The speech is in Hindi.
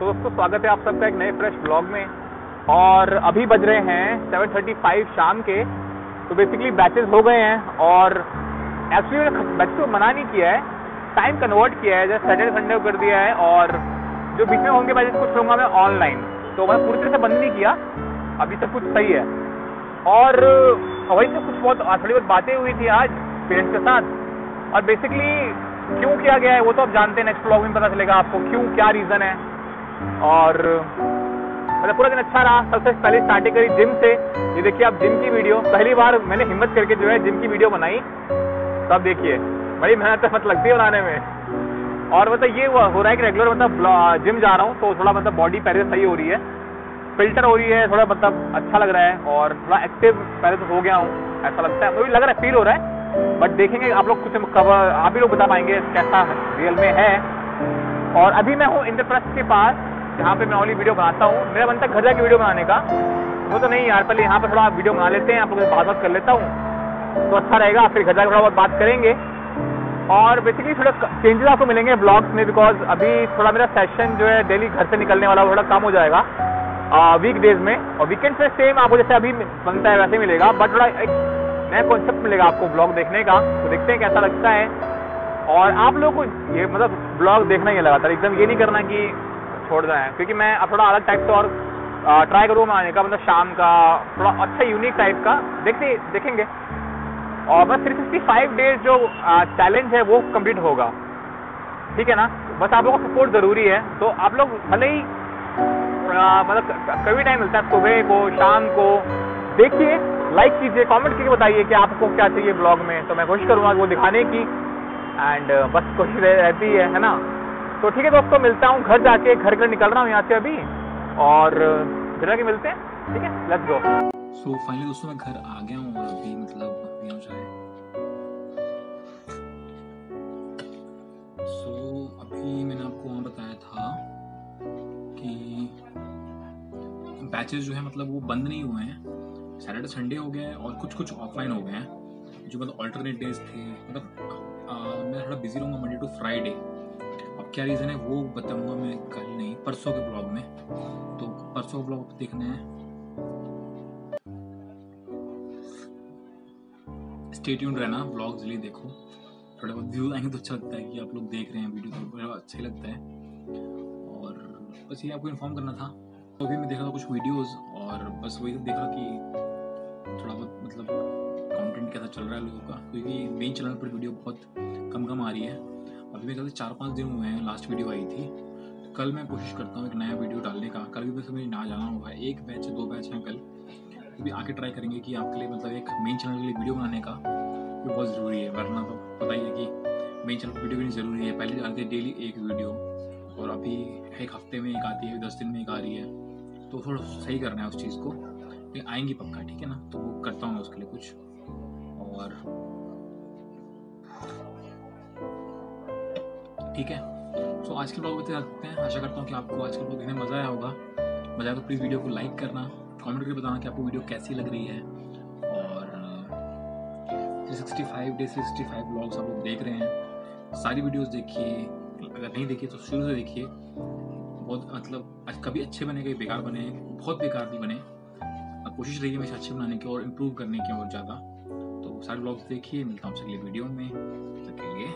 तो दोस्तों, स्वागत है आप सबका एक नए फ्रेश ब्लॉग में। और अभी बज रहे हैं 7:35 शाम के। तो बेसिकली बैचेस हो गए हैं और एक्चुअली मैंने बैच को मना नहीं किया है। टाइम कन्वर्ट किया है जैसे सैटरडे संडे कर दिया है और जो बीच में होंगे बैचेस कुछ होंगे मैं ऑनलाइन तो मैं पूरी तरह से बंद नहीं किया। अभी सब कुछ सही है। और वही तो कुछ बहुत थोड़ी बहुत बातें हुई थी आज पेरेंट्स के साथ। और बेसिकली क्यों किया गया है, वो तो आप जानते हैं नेक्स्ट ब्लॉग में पता चलेगा आपको क्यों, क्या रीज़न है। और मतलब पूरा दिन अच्छा रहा। सबसे पहले स्टार्टिंग करी जिम से। ये देखिए आप जिम की वीडियो पहली बार मैंने हिम्मत करके जो है जिम की वीडियो बनाई। तो आप देखिए, बड़ी मेहनत मत लगती है बनाने में। और मतलब ये हो रहा है कि रेगुलर मतलब जिम जा रहा हूँ तो थोड़ा मतलब बॉडी पहले सही हो रही है। फ़िल्टर हो रही है, थोड़ा मतलब अच्छा लग रहा है, और थोड़ा एक्टिव पहले तो हो गया हूँ, ऐसा लगता है। मुझे लग रहा है फील हो रहा है बट देखेंगे आप लोग कुछ कवर आप ही लोग बता पाएँगे कैसा रियल में है। और अभी मैं हूँ इंद्रप्रस्थ के पास। जहाँ पे मैं ओनली वीडियो बनाता हूँ। मेरा बनता है घर जाके वीडियो बनाने का। वो तो नहीं यार पहले यहाँ पर थोड़ा वीडियो बना लेते हैं। आप लोग बात बात कर लेता हूँ। तो अच्छा रहेगा, फिर घर जाकर थोड़ा बहुत बात करेंगे। और बेसिकली थोड़ा चेंजेस आपको मिलेंगे ब्लॉग्स में बिकॉज़ अभी थोड़ा मेरा सेशन जो है डेली घर से निकलने वाला थोड़ा कम हो जाएगा। वीक डेज़ में। और वीकेंड में सेम आपको जैसे अभी बनता है वैसे मिलेगा। बट थोड़ा एक नया कॉन्सेप्ट मिलेगा आपको ब्लॉग देखने का। तो देखते हैं कैसा लगता है। और आप लोगों को ये मतलब ब्लॉग देखना ही लगातार। एकदम ये नहीं करना कि छोड़ जाए क्योंकि मैं थोड़ा अलग टाइप का और ट्राई करूँगा बनाने का मतलब शाम का, थोड़ा अच्छा यूनिक टाइप का। देखते, देखेंगे। और बस थ्री सिक्सटी फाइव डेज़ जो चैलेंज है वो कंप्लीट होगा। ठीक है ना? बस आप लोगों का सपोर्ट ज़रूरी है। तो आप लोग भले ही मतलब कभी टाइम मिलता है, सुबह को, शाम को, देखिए लाइक कीजिए कमेंट करके बताइए कि आपको क्या चाहिए ब्लॉग में। तो मैं कोशिश करूँगा वो दिखाने की। एंड बस कोशिश रहती है है ना? तो ठीक है दोस्तों, मिलता हूँ घर जाके, घर घर निकल रहा हूँ यहाँ से अभी। और घर जाके मिलते हैं, ठीक है? लेट्स गो सो फाइनली दोस्तों, मैं घर आ गया हूँ अभी मतलब यहाँ जाए सो अभी मैंने आपको वहाँ बताया था कि बैचेस जो है मतलब वो बंद नहीं हुए हैं। सैटरडे संडे हो गया है और कुछ कुछ ऑफलाइन हो गए हैं, जो मतलब अल्टरनेट डेज़ थे। मतलब मैं थोड़ा बिज़ी रहूँगा मंडे टू फ्राइडे क्या रीज़न है? वो बताऊँगा मैं कल नहीं, परसों के ब्लॉग में। तो परसों ब्लॉग देखना है। स्टेट्यून रहना ब्लॉग जल्दी देखो। थोड़े बहुत व्यूज़ आएँगे तो अच्छा लगता है कि आप लोग देख रहे हैं वीडियो तो बड़ा अच्छा ही लगता है। और बस ये आपको इन्फॉर्म करना था। तो अभी मैं देख रहा था कुछ वीडियोस और बस वही देख कि थोड़ा बहुत मतलब कंटेंट कैसा चल रहा है लोगों का। क्योंकि मेन चैनल पर वीडियो बहुत कम कम आ रही है। अभी मेरे ख्याल चार पाँच दिन हुए हैं लास्ट वीडियो आई थी। तो कल मैं कोशिश करता हूँ एक नया वीडियो डालने का। कल भी वैसे मुझे ना जाना होगा। एक बैच दो बैच हैं कल। तो भी आके ट्राई करेंगे कि आपके लिए मतलब एक मेन चैनल के लिए वीडियो बनाने का भी बहुत ज़रूरी है। वरना तो पता ही है कि मेन चैनल वीडियो भी ज़रूरी है। पहले डालते डेली एक वीडियो और अभी एक हफ़्ते में एक आती है, दस दिन में एक आ रही है। तो थोड़ा सही करना है उस चीज़ को। आएँगी पक्का, ठीक है ना? तो वो करता हूँ मैं उसके लिए कुछ। और ठीक है? सो आज के ब्लॉग में रखते हैं। आशा करता हूँ कि आपको आज के ब्लॉग देखने मज़ा आया होगा। मज़ा आया तो प्लीज़ वीडियो को लाइक करना कमेंट करके बताना कि आपको वीडियो कैसी लग रही है। और sixty five day sixty five blogs आप लोग देख रहे हैं। सारी वीडियोस देखिए। अगर नहीं देखिए तो शुरू से देखिए। बहुत मतलब कभी अच्छे बने, कभी बेकार बने। बहुत बेकार भी बने। कोशिश रही है हमेशा अच्छे बनाने की और इम्प्रूव करने की और ज़्यादा। तो सारे ब्लॉग्स देखिए। मिलता हूँ आपसे अगले वीडियो में। तक के लिए